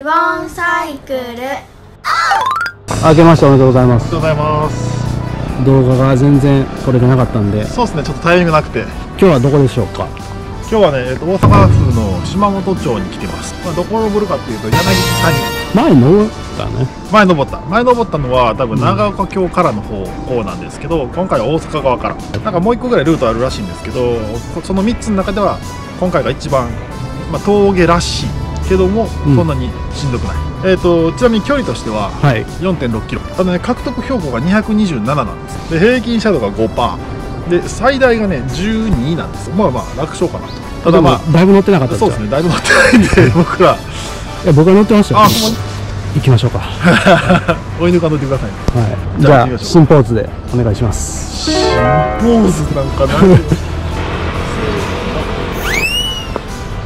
リボンサイクル。明けましておめでとうございます。ありがとうございます。動画が全然撮れてなかったんで。そうですねちょっとタイミングなくて。今日はどこでしょうか？今日はね、えっと大阪府の島本町に来てます、まあ、どこ登るかっていうと柳谷前登ったね。前登った。前登ったのは多分長岡京からの方方なんですけど今回は大阪側から。なんかもう一個ぐらいルートあるらしいんですけどその3つの中では今回が一番、まあ、峠らしいけどもうん。そんなにしんどくない、えっとちなみに距離としてははい。4.6キロ。ただね獲得標高が227なんですで平均斜度が5%で最大がね12なんですよ。まあまあ楽勝かなと。ただまでもだいぶ乗ってなかったあそうですねだいぶ乗ってないんで 僕ら。いや僕は乗ってましたよ。あほんまに？行きましょうか。は 追い抜かんといてくださいね。い。じゃあ新ポーズでお願いします。ポーズなんかな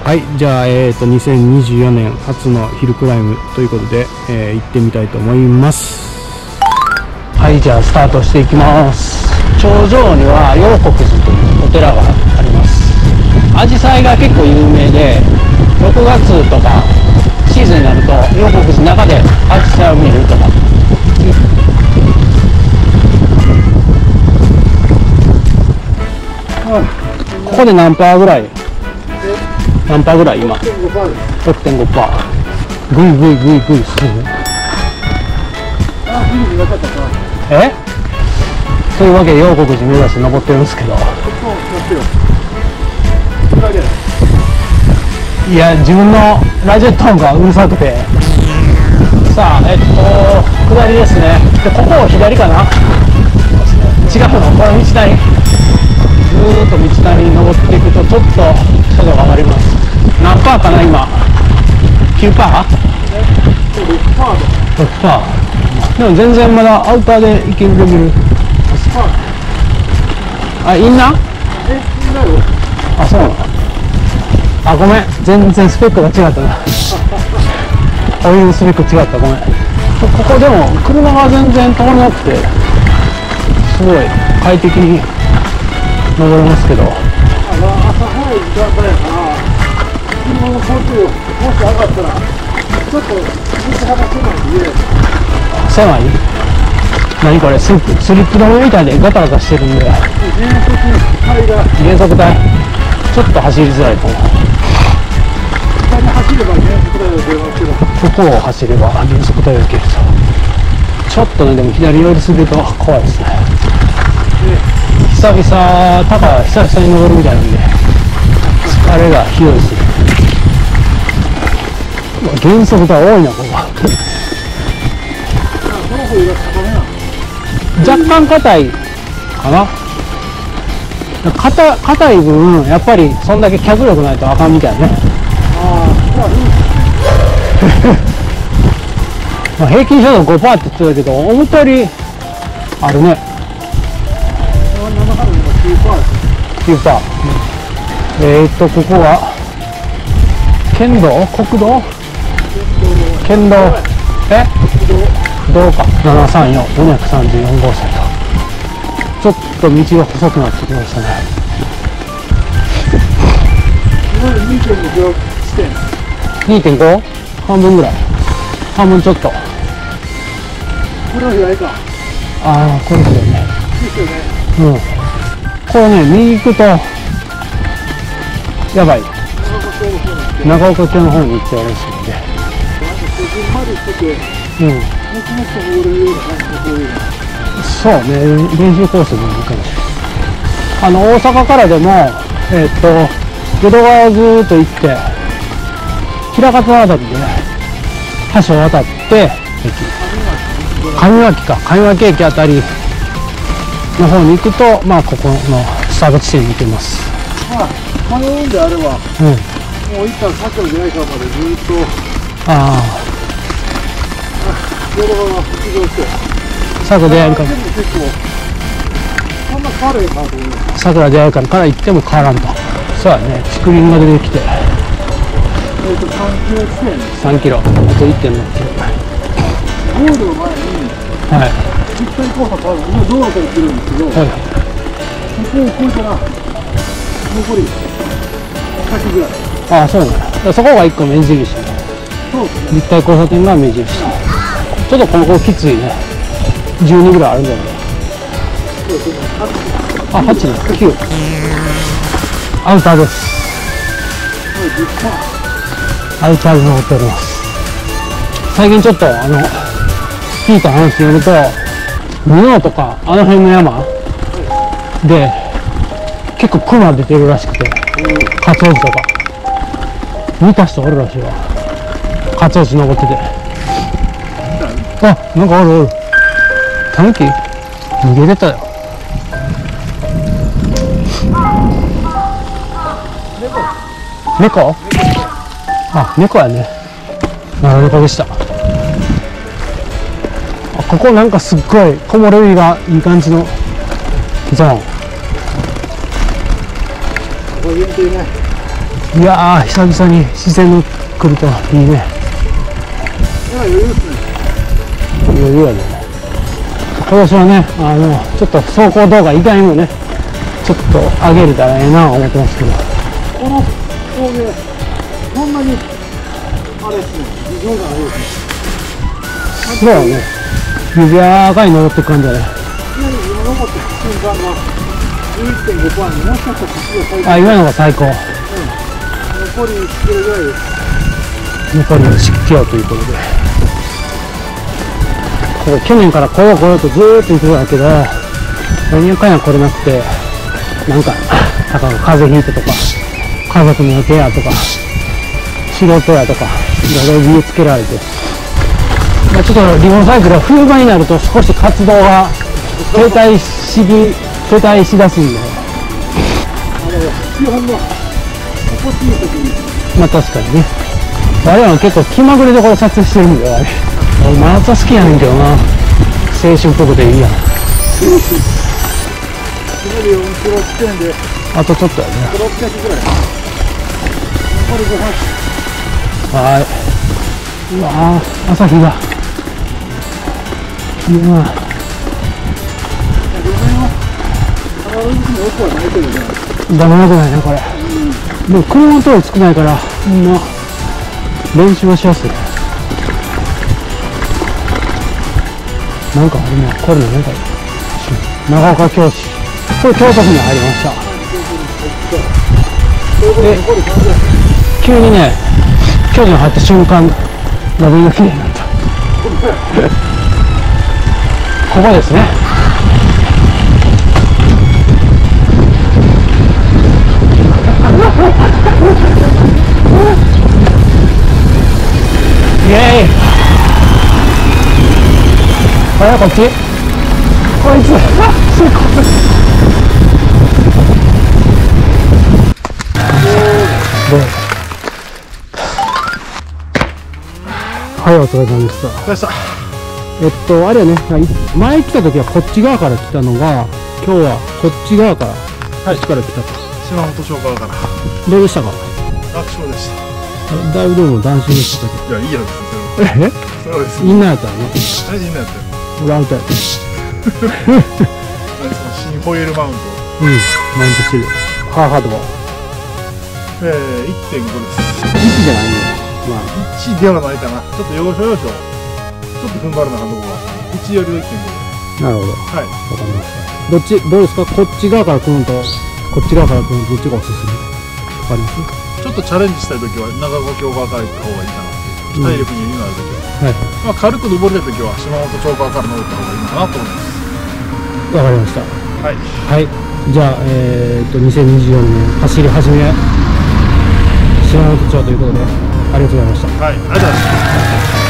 はいじゃあえっ、と2024年初のヒルクライムということで、えー行ってみたいと思います。はいじゃあスタートしていきます。頂上には陽国寺というお寺があります。アジサイが結構有名で6月とかシーズンになると陽国寺の中でアジサイを見るとか。ここで何パーぐらい？何パーぐらい今。6.5パー。グイグイグイグイ進むえ？というわけで陽国寺目指して登ってるんですけど。いや自分のラジオトーンがうるさくて。さあえっと下りですね。でここを左かな？違うのこれ道なり。ずーっと道なりに登っていくとちょっと速度が上がります何パーかな今。9パー ?6 パーでも全然まだアウターでいけるレベル。あインナーあそう。なのあごめん。全然スペックが違ったな。お湯のスペック違った。ごめん。ここでも車が全然通らなくてすごい快適に登れますけど。朝早い時間帯やから、車の交通量、もし上がったら、ちょっと道幅狭い？んで、狭い何これ？スリップスリップ止めみたいでガタガタしてるんで。原則、肺が減速帯。ちょっと走りづらいかも下に走れば原則だよ出ますけど、ここを走れば減速帯を受けるとちょっとねでも左寄りすぎると怖いですね。久々高は久々に登るみたいなんで疲れがひどいですね。うわ減速帯多いなこここの方が高めなの。若干硬いかな。硬い分やっぱりそんだけ脚力ないとあかんみたいね。ああ、まあ、いまあ、平均斜度5%って言ってたけど思ったよりあるね、えー、っとここは県道？国道？県道。え？道か。734534号線とちょっと道が細くなってきましたね。今まで2.5キロ地点。2.5半分ぐらい。半分ちょっと。これは左か。ああこれですよね。いいですよね。うん。これね右行くとやばい。長岡そうそうなんですけど、長岡京の方に行っちゃうらしいんでなんかこじんまりしてて、うんもくもくと登れるような感じのこういうの。そうね練習コースもいいかもしれないあの大阪からでもえーっと淀川をずーっと行って枚方あたりで橋を渡って駅上脇か上脇駅あたりの方に行くとまあここのスタート地点に行けますまあ、迷うんであれば、うんもう一旦桜出会い川までずーっと、あ淀川が北上して、あ桜出会いかも結構、そんな変われへんかなと思います。桜出会い館かから行っても変わらんと。そうやね。竹林が出てきて。えっ、と、3キロ。地点、3キロあと1.6キロゴールの前に、はい。ぴったり交差変わる。今道路から来るんですけど、はい。ここを越えたら、残り、先ぐらい。ああそうなんだそこが1個目印。そうですね立体交差点が目印。ちょっとこの子きついね12ぐらいあるんじゃないあ8ね9アウターですアウターで登っております最近ちょっとあの聞いた話によると布野とかあの辺の山で結構クマ出てるらしくてカツオジとか見た人おるらしいわカツオジ登っててあなんかおるおる。タヌキ？逃げてたよ。猫？あ猫やね。なる猫でした。あここなんかすっごい木漏れ日がいい感じのゾーン。いやー久々に自然の来るといいねいや余裕ですね。今年はねあのちょっと走行動画以外もねちょっと上げれたらええな思ってますけど。この峠そんなにあれですね。異常がないですね。そうやね。指赤い登っていく感じだね。いきなり今残った瞬間が11.5パーにもしかしたら活動最あ今のが最高。残り1キロぐらいです。残りの湿気をということでこれ去年から来よう来ようとずーっと言ってたんだけど何やかんや来れなくて。なんか たかが風邪ひいてとか家族の予定やとか仕事やとかいろいろ理由つけられて、まあ、ちょっとリボンサイクルは冬場になると少し活動が停滞しぎ停滞しだすんで基本の心地いい時にまあ確かにね。我々も結構気まぐれでこれ撮影してるんだよあれ。俺マラ好きやねんけどな。青春っぽくていいや。ん次の4キロ地点で。あとちょっとやね。600ぐらい残り5分はい。うわー朝日が。いいダメなくないねこれ。でも車の通り少ないからみんな練習はしやすいなんかあるねこれ何か長岡教師これ京都府に入りました。で急にね京都に入った瞬間路面が綺麗になった。ここですねあれこっちこいつあすごいどうはいお疲れ様でしたでしたえっとあれやね前来た時はこっち側から来たのが今日はこっち側からはいこっちから来たと島本町側からどうでしたか楽勝でしただいぶでも斬新でしたけいやいいやつどえそれはですみんなやったらね大事になって俺アウトやっ新ホイールマウント。うんマウントしてるよハーハードは？えー、1.5です。1じゃないねまあ。1ではないかな。ちょっと要所要所。ちょっと踏ん張るなあかんとこが1よりの1.5なるほど。はい。わかりました。どっちどうですか？こっち側から来るのとこっち側から来るのどっちがおすすめ？わかります？ちょっとチャレンジしたい時は長岡京側から行った方がいいかなっていう。体力に余裕のある時は、はい。まあ、軽く登りたい時は島本町側から登った方がいいのかなと思います。わかりました。はい。はい。じゃあえー、っと2024年走り始め島本町ということでありがとうございました。はいありがとうございました